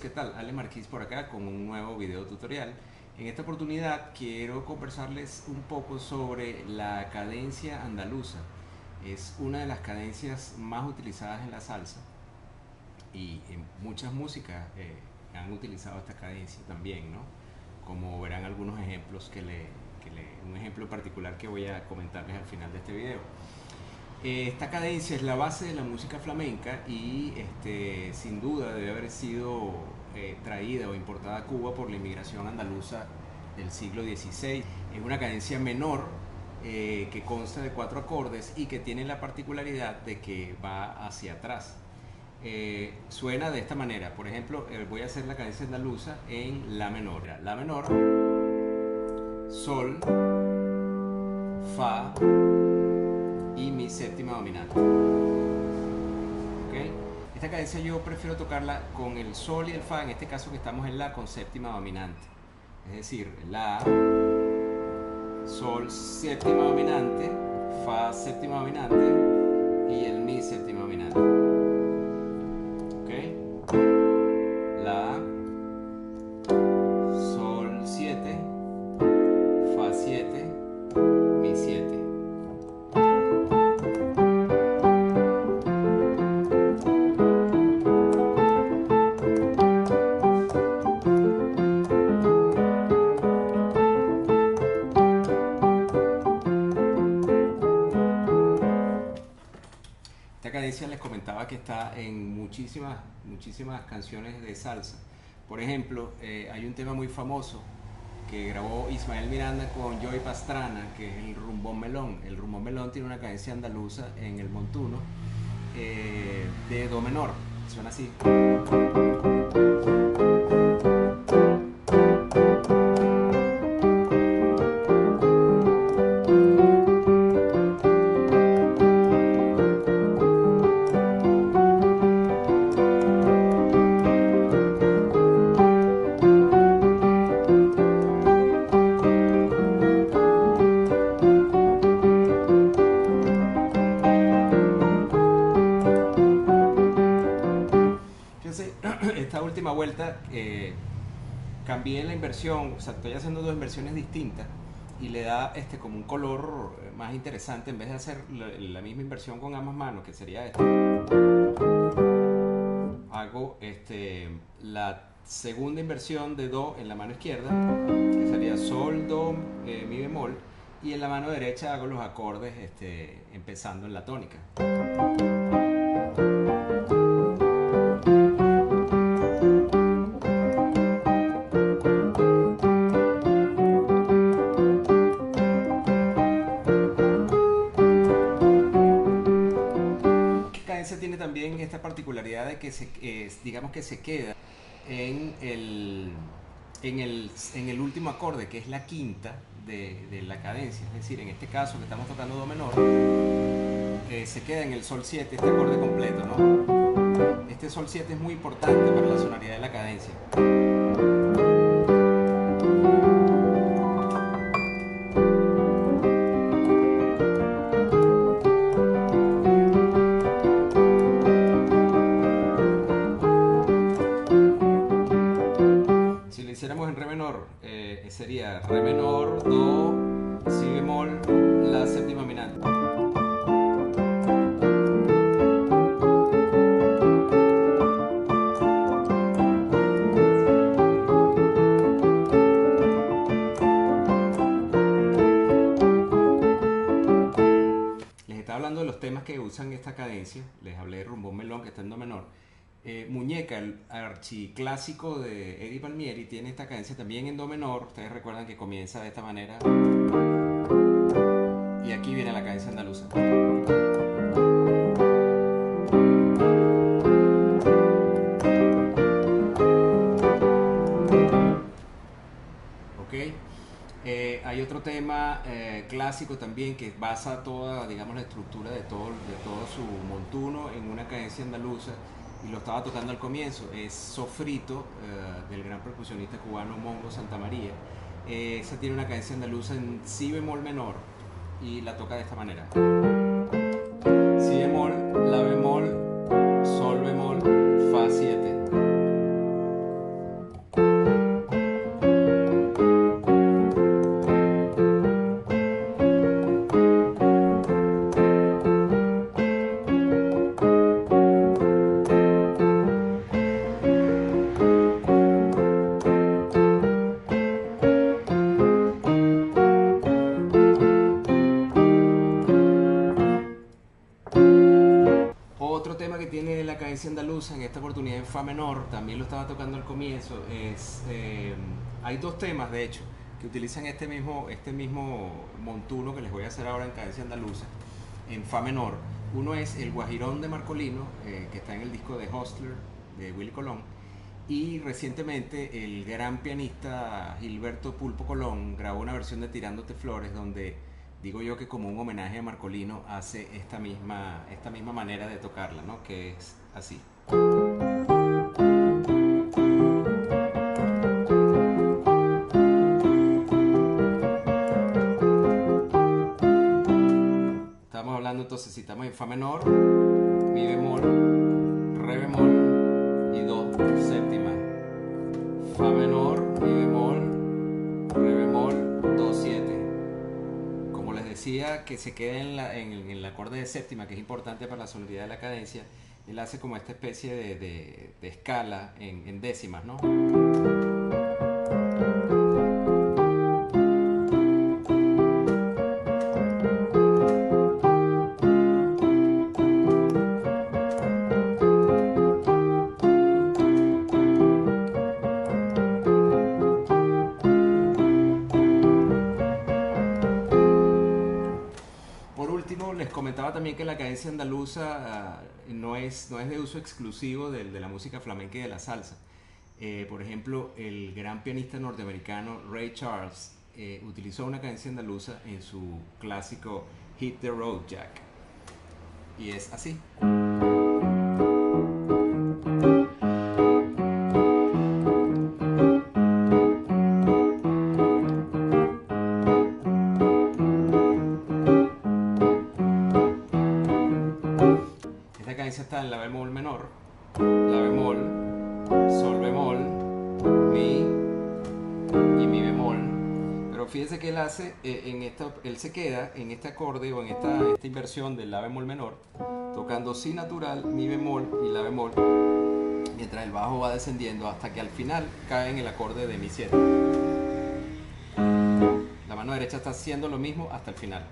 ¿qué tal? Ale Marquís por acá con un nuevo video tutorial. En esta oportunidad quiero conversarles un poco sobre la cadencia andaluza. Es una de las cadencias más utilizadas en la salsa y en muchas músicas eh, han utilizado esta cadencia también, ¿no? Como verán algunos ejemplos que le, un ejemplo particular que voy a comentarles al final de este video. Eh, esta cadencia es la base de la música flamenca y este, sin duda debe haber sido eh, traída o importada a Cuba por la inmigración andaluza del siglo XVI. Es una cadencia menor eh, que consta de cuatro acordes y que tiene la particularidad de que va hacia atrás. suena de esta manera, por ejemplo, voy a hacer la cadencia andaluza en La menor. La menor, Sol, Fa, mi séptima dominante. Esta cadencia yo prefiero tocarla con el sol y el fa, en este caso que estamos en la con séptima dominante. Es decir, la, sol séptima dominante, fa séptima dominante que está en muchísimas, muchísimas canciones de salsa. Por ejemplo, eh, hay un tema muy famoso que grabó Ismael Miranda con Joey Pastrana, que es el rumbón melón. El rumbón melón tiene una cadencia andaluza en el montuno eh, de do menor. Suena así. Vuelta eh, cambié la inversión, o sea, estoy haciendo dos inversiones distintas y le da este como un color más interesante en vez de hacer la, la misma inversión con ambas manos, que sería esta. Hago este, la segunda inversión de Do en la mano izquierda, que sería Sol, Do, eh, Mi bemol, y en la mano derecha hago los acordes este, empezando en la tónica. Se, digamos que se queda en el, en, el, en el último acorde, que es la quinta de, de la cadencia. Es decir, en este caso que estamos tocando Do menor, eh, se queda en el Sol 7, este acorde completo. ¿no? Este Sol 7 es muy importante para la sonoridad de la cadencia. Esta cadencia. Les hablé de Rumbón Melón, que está en do menor. Eh, Muñeca, el archiclásico de Eddie Palmieri, tiene esta cadencia también en do menor. Ustedes recuerdan que comienza de esta manera. Y aquí viene la cadencia andaluza. ¿Ok? Eh, hay otro tema eh, clásico también que basa toda, digamos, la estructura de todo, de todo su montuno en una cadencia andaluza y lo estaba tocando al comienzo, es Sofrito, eh, del gran percusionista cubano Mongo Santa María. Eh, esa tiene una cadencia andaluza en Si bemol menor y la toca de esta manera. Si bemol, La bemol, tiene la cadencia andaluza en esta oportunidad en fa menor, también lo estaba tocando al comienzo, es eh, hay dos temas de hecho que utilizan este mismo, este mismo montuno que les voy a hacer ahora en cadencia andaluza en fa menor. Uno es el Guajirón de Marcolino, eh, que está en el disco de Hostler de Willy Colón, y recientemente el gran pianista Gilberto Pulpo Colón grabó una versión de Tirándote Flores donde digo yo que como un homenaje a Marcolino hace esta misma, esta misma manera de tocarla, ¿no? que es así. Estamos hablando entonces, si estamos en Fa menor, Mi bemol, Re bemol y Do séptima. Fa menor, Mi bemol, Re bemol, decía que se quede en, la, en, el acorde de séptima, que es importante para la sonoridad de la cadencia, él hace como esta especie de, de, de escala en, en décimas, ¿no? Comentaba también que la cadencia andaluza uh, no, es, no es de uso exclusivo de, de la música flamenca y de la salsa. Eh, por ejemplo, el gran pianista norteamericano Ray Charles eh, utilizó una cadencia andaluza en su clásico Hit the Road Jack. Y es así. Pero fíjense que él hace, eh, en esta, él se queda en este acorde o en esta, esta inversión del la bemol menor, tocando si natural, mi bemol y la bemol, mientras el bajo va descendiendo hasta que al final cae en el acorde de mi 7. La mano derecha está haciendo lo mismo hasta el final.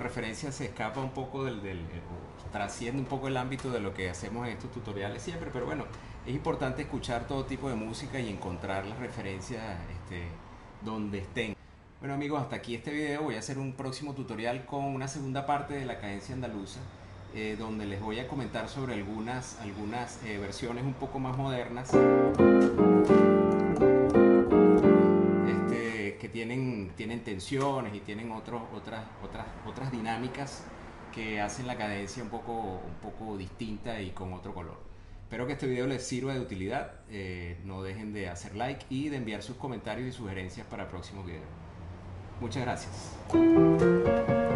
Referencia se escapa un poco del, del trasciende un poco el ámbito de lo que hacemos en estos tutoriales siempre, pero bueno, es importante escuchar todo tipo de música y encontrar las referencias este, donde estén. Bueno amigos, hasta aquí este video, voy a hacer un próximo tutorial con una segunda parte de la cadencia andaluza, eh, donde les voy a comentar sobre algunas, algunas eh, versiones un poco más modernas tienen, tienen tensiones y tienen otros, otras, otras, otras dinámicas que hacen la cadencia un poco, un poco distinta y con otro color. Espero que este video les sirva de utilidad. Eh, no dejen de hacer like y de enviar sus comentarios y sugerencias para próximos videos. Muchas gracias.